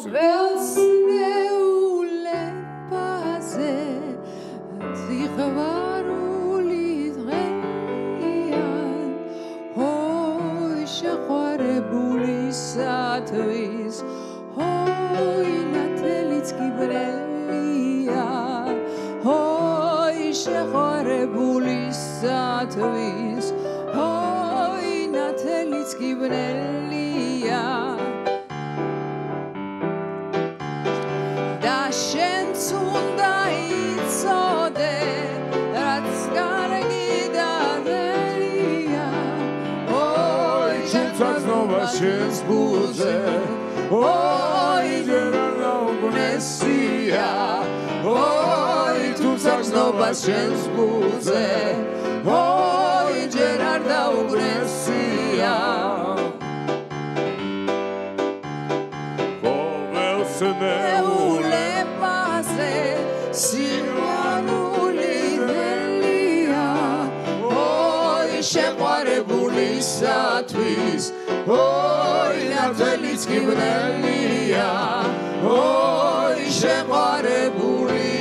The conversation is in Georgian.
ველსნეულებაზე ძიღვარული დღეიან ჰოი შეყვარებული სათვის ჰოი ნათელიც კი ბრელია ჰოი შეყვარებული სათვის ჰოი ნათელიც კი ბრელია და შენც უნდა იცოდე რაც გარგი და ველია ოი შენც აზნობა შენს გულზე ოი ჯერანა უგნესია ოი თუ ზაზნობა შენს გულზე სნეულებაზე სიყვარული ველია ოი შეყვარებულისათვის ოი ნათელიც კი ველია ოი შეყვარებული